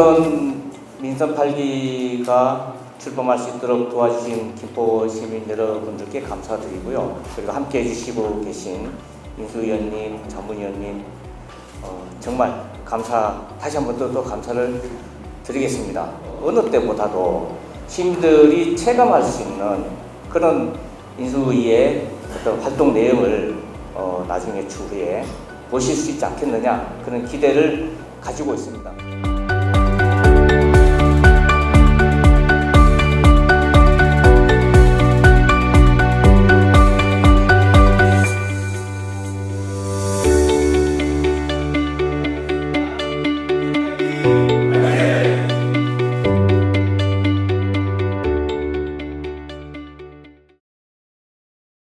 민선 민선 8기가 출범할 수 있도록 도와주신 김포 시민 여러분들께 감사드리고요. 그리고 함께 해주시고 계신 인수위원님, 전문위원님 어, 정말 감사 다시 한 번 더 또 감사를 드리겠습니다. 어느 때보다도 시민들이 체감할 수 있는 그런 인수위의 어떤 활동 내용을 어, 나중에 추후에 보실 수 있지 않겠느냐 그런 기대를 가지고 있습니다.